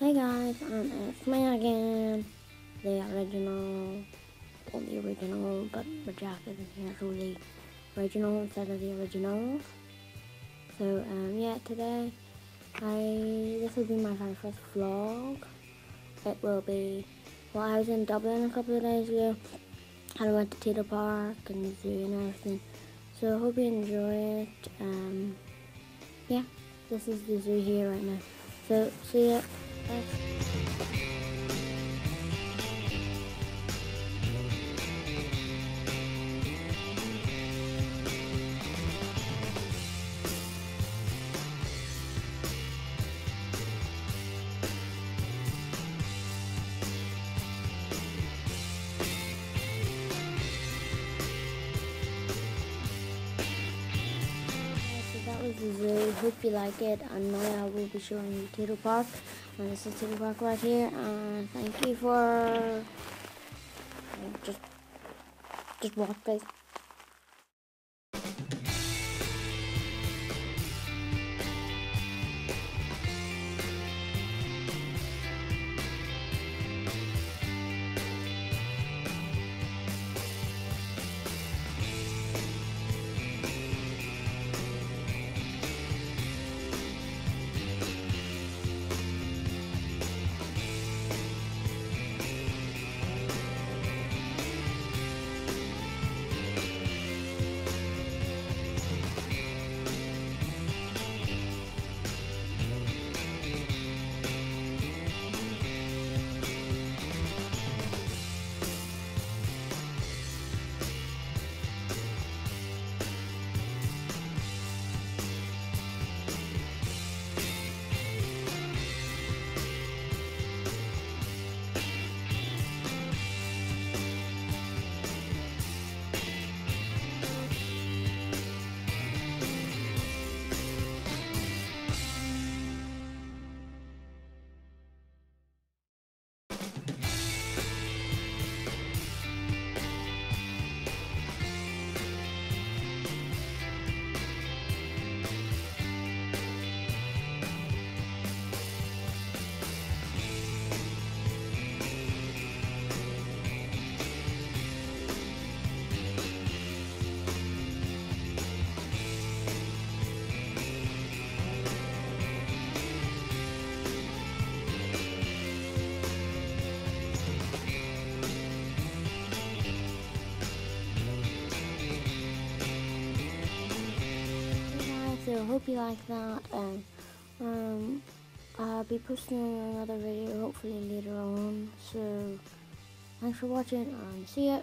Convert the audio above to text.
Hey guys, it's me again, the original, well the original, but Jack isn't here, so the original instead of the original. So, um, yeah, today, I, this will be my very first vlog. It will be, well I was in Dublin a couple of days ago, and I went to Tayto Park and the zoo and everything. So I hope you enjoy it, um, yeah, this is the zoo here right now. So, see ya. That zoo. Hope you like it. And now I will be showing you Tayto Park. And this is Tayto Park right here. And thank you for just just walk please. So hope you like that and um, I'll be posting another video hopefully later on. So thanks for watching and see ya